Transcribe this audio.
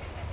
is.